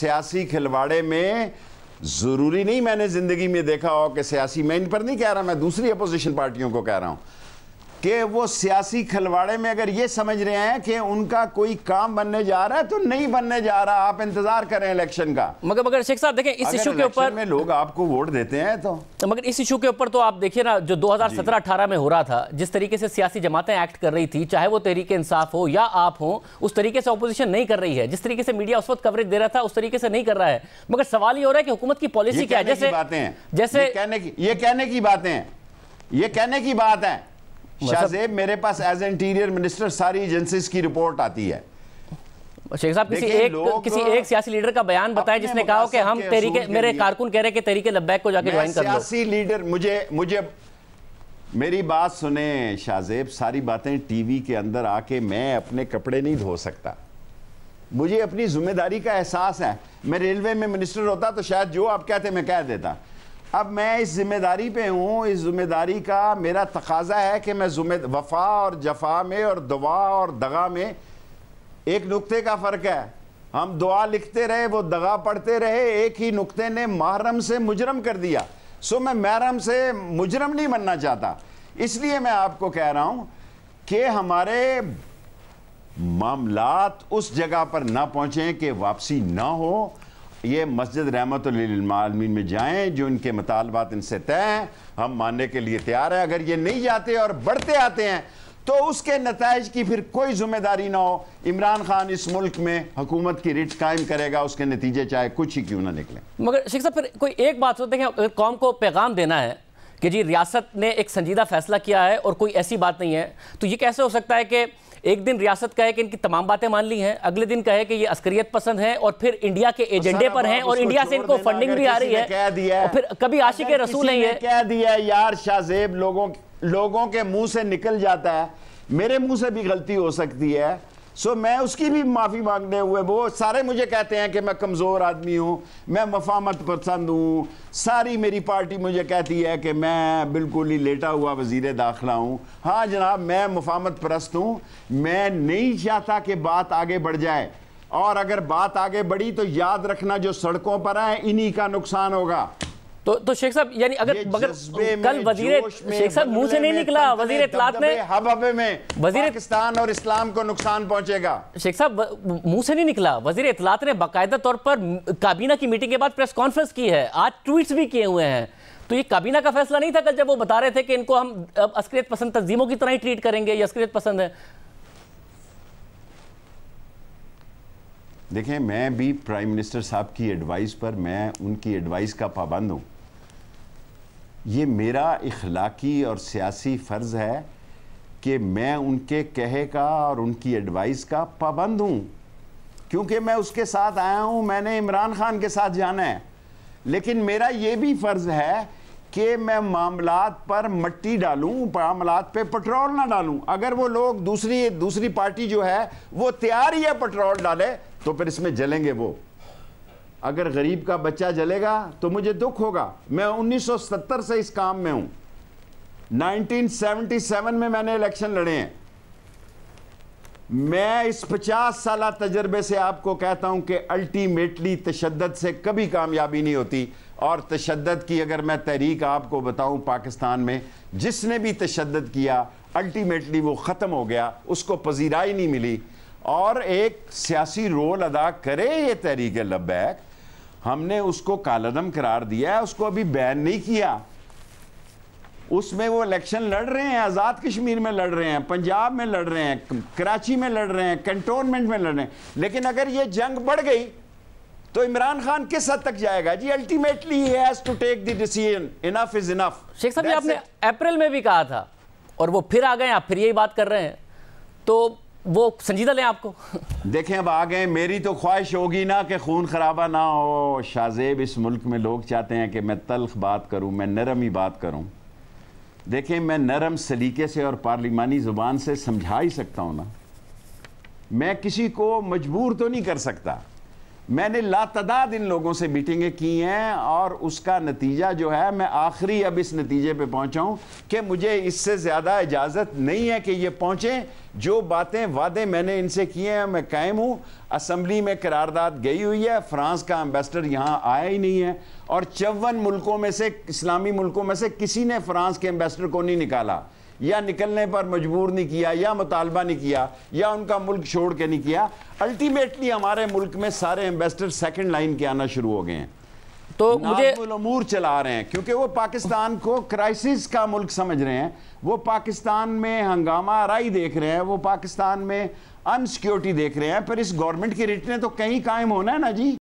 सियासी खिलवाड़े में ज़रूरी नहीं मैंने ज़िंदगी में देखा हो कि सियासी, मैं इन पर नहीं कह रहा, मैं दूसरी अपोजिशन पार्टियों को कह रहा हूँ। कि वो सियासी खलवाड़े में अगर ये समझ रहे हैं कि उनका कोई काम बनने जा रहा है तो नहीं बनने जा रहा। आप इंतज़ार करें इलेक्शन का। मगर मगर शेख साहब देखें इस इशू के ऊपर में लोग आपको वोट देते हैं तो, तो मगर इस इशू के ऊपर तो आप देखिए ना जो 2017-18 में हो रहा था जिस तरीके से सियासी जमातें एक्ट कर रही थी चाहे वो तरीके इंसाफ हो या आप हो उस तरीके से अपोजिशन नहीं कर रही है। जिस तरीके से मीडिया उस वक्त कवरेज दे रहा था उस तरीके से नहीं कर रहा है। मगर सवाल ये हो रहा है कि हुकूमत की पॉलिसी क्या है? जैसे बातें जैसे कहने की ये कहने की बातें ये कहने की बात है। शाहजेब मेरे पास एज इंटीरियर मिनिस्टर सारी एजेंसीज की रिपोर्ट आती है। शेख साहब किसी एक किसी एक सियासी लीडर का बयान बताया जिसने कहा कि हम तरीके मेरे कारकुन कह रहे कि तरीके लब्बैक को जाके ज्वाइन कर लो। सियासी लीडर मुझे मुझे मेरी बात सुने शाहजेब सारी बातें टीवी के अंदर आके मैं अपने कपड़े नहीं धो सकता। मुझे अपनी ज़िम्मेदारी का एहसास है। मैं रेलवे में मिनिस्टर होता तो शायद जो आप कहते मैं कह देता। अब मैं इस ज़िम्मेदारी पे हूँ, इस ज़िम्मेदारी का मेरा तकाजा है कि मैं वफा और जफा में और दुआ और दगा में एक नुक्ते का फ़र्क है। हम दुआ लिखते रहे, वो दगा पढ़ते रहे, एक ही नुक्ते ने महरम से मुजरम कर दिया। सो मैं महरम से मुजरम नहीं बनना चाहता। इसलिए मैं आपको कह रहा हूँ कि हमारे मामलात उस जगह पर ना पहुँचें कि वापसी ना हो। ये मस्जिद रहमत आलमीन में जाएँ, जो इनके मतालबात इनसे तय हैं। हम मानने के लिए तैयार हैं। अगर ये नहीं जाते और बढ़ते आते हैं तो उसके नतज की फिर कोई ज़िम्मेदारी ना हो। इमरान खान इस मुल्क में हुकूमत की रिट कायम करेगा, उसके नतीजे चाहे कुछ ही क्यों ना निकले। मगर शिक्षा फिर कोई एक बात होती अगर कौम को पैगाम देना है कि जी रियासत ने एक संजीदा फैसला किया है और कोई ऐसी बात नहीं है। तो ये कैसे हो सकता है कि एक दिन रियासत कहे कि इनकी तमाम बातें मान ली हैं अगले दिन कहे कि ये अस्करियत पसंद है और फिर इंडिया के एजेंडे पर हैं और इंडिया से इनको फंडिंग भी आ रही है कह दिया और फिर कभी आशिक रसूल नहीं है। कह दिया यार शाहजेब लोगों लोगों के मुँह से निकल जाता है। मेरे मुँह से भी गलती हो सकती है। सो मैं उसकी भी माफ़ी मांगने हुए, वो सारे मुझे कहते हैं कि मैं कमज़ोर आदमी हूँ, मैं मफामत पसंद हूँ। सारी मेरी पार्टी मुझे कहती है कि मैं बिल्कुल ही लेटा हुआ वज़ीर दाखिला हूँ। हाँ जनाब, मैं मफामत परस्त हूँ। मैं नहीं चाहता कि बात आगे बढ़ जाए। और अगर बात आगे बढ़ी तो याद रखना जो सड़कों पर है इन्हीं का नुकसान होगा। तो तो शेख साहब यानी अगर मगर कल वज़ीर शेख साहब मुँह से नहीं निकला वज़ीर इतलात ने हब हबे में वज़ीर पाकिस्तान और इस्लाम को नुकसान पहुंचेगा। शेख साहब मुँह से नहीं निकला वज़ीर इतलात ने बाकायदा तौर पर काबीना की मीटिंग के बाद प्रेस कॉन्फ्रेंस की है आज ट्वीट्स भी किए हुए हैं। तो ये काबीना का फैसला नहीं था कल जब वो बता रहे थे कि इनको हम अस्करियत पसंद तंजीमों की तरह ही ट्रीट करेंगे ये अस्करियत पसंद है। देखें, मैं भी प्राइम मिनिस्टर साहब की एडवाइस पर, मैं उनकी एडवाइस का पाबंद हूँ। ये मेरा इखलाकी और सियासी फ़र्ज़ है कि मैं उनके कहे का और उनकी एडवाइस का पाबंद हूँ। क्योंकि मैं उसके साथ आया हूँ, मैंने इमरान खान के साथ जाना है। लेकिन मेरा ये भी फ़र्ज़ है कि मैं मामलात पर मट्टी डालूं, मामलात पे पेट्रोल ना डालूं। अगर वो लोग दूसरी दूसरी पार्टी जो है, वो तैयार ही है पेट्रोल डाले तो फिर इसमें जलेंगे वो। अगर गरीब का बच्चा जलेगा तो मुझे दुख होगा। मैं 1970 से इस काम में हूँ। 1977 में मैंने इलेक्शन लड़े हैं। मैं इस 50 साल तजर्बे से आपको कहता हूँ कि अल्टीमेटली तशद से कभी कामयाबी नहीं होती। और तशद की अगर मैं तहरीक आपको बताऊँ पाकिस्तान में, जिसने भी तशद किया, अल्टीमेटली वो ख़त्म हो गया। उसको पजीराई नहीं मिली। और एक सियासी रोल अदा करे ये तहरीक लबैक हमने उसको कालदम करार दिया है उसको अभी बैन नहीं किया। उसमें वो इलेक्शन लड़ रहे हैं आज़ाद कश्मीर में लड़ रहे हैं पंजाब में लड़ रहे हैं कराची में लड़ रहे हैं कंटोनमेंट में लड़ रहे हैं। लेकिन अगर ये जंग बढ़ गई तो इमरान खान किस हद तक जाएगा? जी ultimately he has to take the decision enough is enough Sheikh साहब आपने अप्रैल में भी कहा था और वो फिर आ गए आप फिर यही बात कर रहे हैं। तो वो संजीदा लें आपको। देखें, अब आ गए। मेरी तो ख्वाहिश होगी ना कि खून खराबा ना हो। शाहजेब, इस मुल्क में लोग चाहते हैं कि मैं तलख बात करूँ, मैं नरम ही बात करूँ। देखें, मैं नरम सलीके से और पार्लिमानी ज़ुबान से समझा ही सकता हूँ ना। मैं किसी को मजबूर तो नहीं कर सकता। मैंने लातदाद इन लोगों से मीटिंगें की हैं और उसका नतीजा जो है, मैं आखिरी अब इस नतीजे पे पहुँचा हूँ कि मुझे इससे ज़्यादा इजाज़त नहीं है कि ये पहुँचे। जो बातें वादे मैंने इनसे किए हैं, मैं कायम हूँ। असम्बली में करारदाद गई हुई है। फ्रांस का एम्बेसडर यहाँ आया ही नहीं है। और चौवन मुल्कों में से, इस्लामी मुल्कों में से किसी ने फ्रांस के एम्बेसडर को नहीं निकाला। या निकलने पर मजबूर नहीं किया या मुतालबा नहीं किया या उनका मुल्क छोड़ के नहीं किया। अल्टीमेटली हमारे मुल्क में सारे एम्बेसडर सेकेंड लाइन के आना शुरू हो गए हैं। तो मुझे अमूर चला रहे हैं क्योंकि वो पाकिस्तान को क्राइसिस का मुल्क समझ रहे हैं। वो पाकिस्तान में हंगामा राई देख रहे हैं वो पाकिस्तान में अनसिक्योरिटी देख रहे हैं। पर इस गवर्नमेंट की रिट ने तो कहीं कायम होना है ना जी।